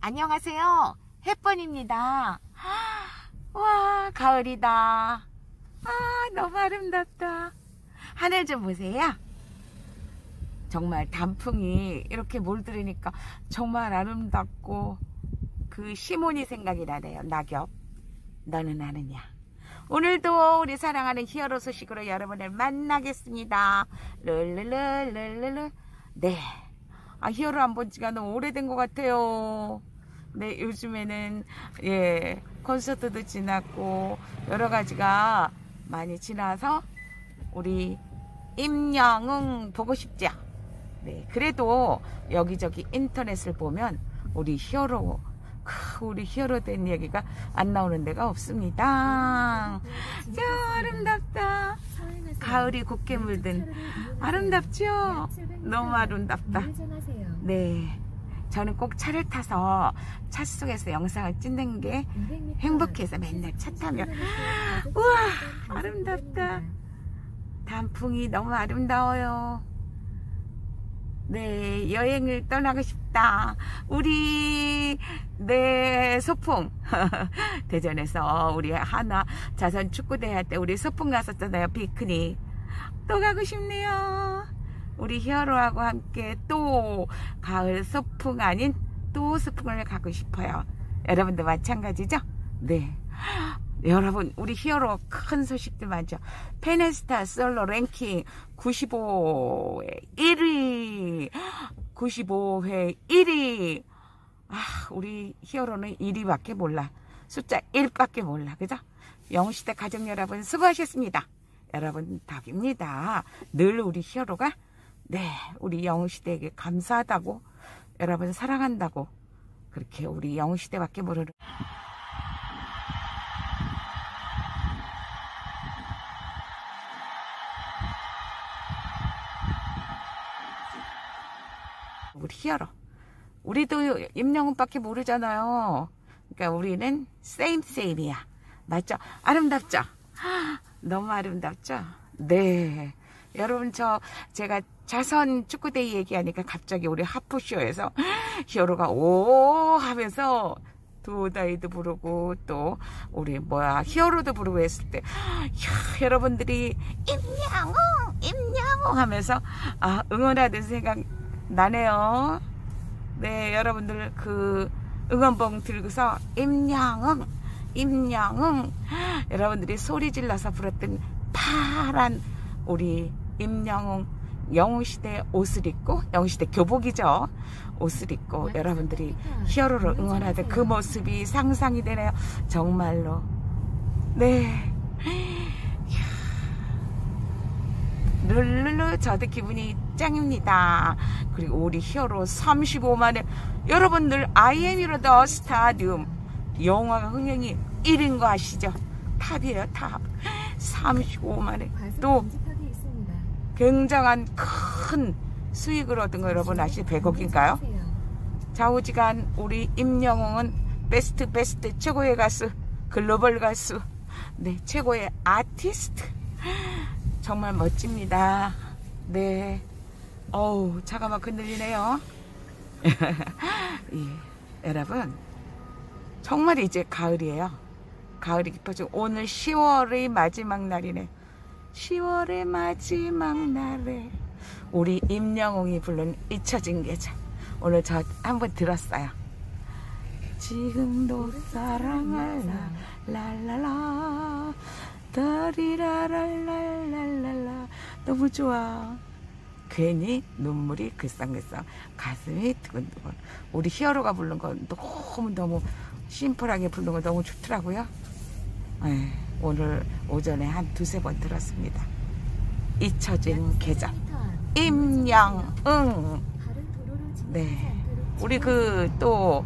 안녕하세요. 햇번입니다. 와, 가을이다. 아, 너무 아름답다. 하늘 좀 보세요. 정말 단풍이 이렇게 몰들으니까 정말 아름답고 그 시몬이 생각이 나네요. 낙엽. 너는 아느냐. 오늘도 우리 사랑하는 히어로 소식으로 여러분을 만나겠습니다. 르르르르르르. 네. 아, 히어로 안 본 지가 너무 오래된 것 같아요. 네, 요즘에는, 예, 콘서트도 지났고, 여러 가지가 많이 지나서, 우리 임영웅 보고 싶죠? 네, 그래도 여기저기 인터넷을 보면, 우리 히어로, 우리 히어로 된 얘기가 안 나오는 데가 없습니다. 자, 아름답다. 가을이 곱게 물든 아름답죠? 너무 아름답다. 네. 저는 꼭 차를 타서 차 속에서 영상을 찍는 게 행복해서 맨날 차 타면. 우와 아름답다. 단풍이 너무 아름다워요. 네 여행을 떠나고 싶다. 우리 네 소풍. 대전에서 우리 하나 자선 축구대회 할때 우리 소풍 갔었잖아요 피크닉. 또 가고 싶네요 우리 히어로하고 함께 또 가을 소풍 아닌 또 소풍을 가고 싶어요. 여러분도 마찬가지죠? 네. 여러분 우리 히어로 큰 소식들 많죠. 페네스타 솔로 랭킹 95회 1위 95회 1위 아 우리 히어로는 1위밖에 몰라. 숫자 1밖에 몰라. 그죠? 영시대 가족 여러분 수고하셨습니다. 여러분 덕입니다. 늘 우리 히어로가 네, 우리 영웅시대에게 감사하다고, 여러분 사랑한다고, 그렇게 우리 영웅시대밖에 모르는. 우리 히어로. 우리도 임영웅밖에 모르잖아요. 그러니까 우리는 세임 세임이야. 맞죠? 아름답죠? 너무 아름답죠? 네. 여러분 저 제가 자선 축구대회 얘기하니까 갑자기 우리 하프쇼에서 히어로가 오 하면서 도다이도 부르고 또 우리 뭐야 히어로도 부르고 했을 때 야, 여러분들이 임양웅 임양웅 하면서 아 응원하던 생각 나네요. 네 여러분들 그 응원봉 들고서 임양웅 임양웅. 여러분들이 소리 질러서 부르던 파란 우리 임영웅 영웅시대 옷을 입고 영웅시대 교복이죠. 옷을 입고 여러분들이 히어로를 응원하던 그 모습이 상상이 되네요. 정말로. 네. 룰루루 저도 기분이 짱입니다. 그리고 우리 히어로 35만에 여러분들 I'm Hero The Stadium. 영화가 흥행이 1위인 거 아시죠? top이에요 top. 35만에 또 굉장한 큰 수익을 얻은 거 여러분 아시죠? 100억인가요? 좌우지간 우리 임영웅은 베스트 베스트 최고의 가수 글로벌 가수 네 최고의 아티스트. 정말 멋집니다. 네. 어우 차가 막 흔들리네요. 예, 여러분 정말 이제 가을이에요. 가을이 깊어지고 오늘 10월의 마지막 날이네 10월의 마지막 날에 우리 임영웅이 부른 잊혀진 계절. 오늘 저 한번 들었어요. 지금도 사랑할라 랄랄라 더리라랄랄랄랄라. 너무 좋아. 괜히 눈물이 글썽글썽 가슴이 두근두근. 우리 히어로가 부른 건 너무너무 심플하게 부른 거 너무 좋더라고요. 네. 오늘 오전에 한 두세 번 들었습니다. 잊혀진 계절 임양응 네 우리 그 또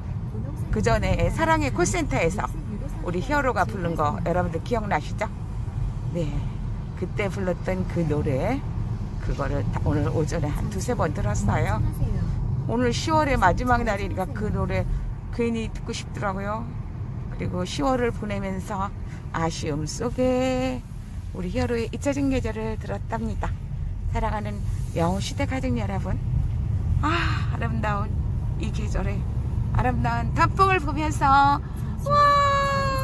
그 전에 사랑의 콜센터에서 우리 히어로가 부른 거 여러분들 기억나시죠? 네 그때 불렀던 그 노래 그거를 오늘 오전에 한 두세 번 들었어요. 오늘 10월의 마지막 날이니까 그 노래 괜히 듣고 싶더라고요. 그리고 10월을 보내면서 아쉬움 속에 우리 히어로의 잊혀진 계절을 들었답니다. 사랑하는 영웅시대 가족 여러분 아 아름다운 이 계절에 아름다운 단풍을 보면서 와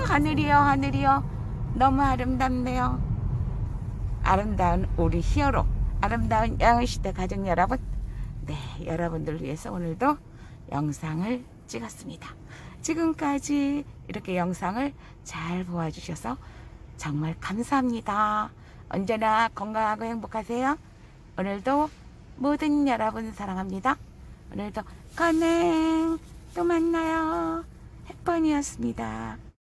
하늘이요 하늘이요 너무 아름답네요 아름다운 우리 히어로 아름다운 양의시대 가족 여러분 네 여러분들 위해서 오늘도 영상을 찍었습니다 지금까지 이렇게 영상을 잘 보아주셔서 정말 감사합니다. 언제나 건강하고 행복하세요. 오늘도 모든 여러분 사랑합니다. 오늘도 건행 또 만나요. 햇번이었습니다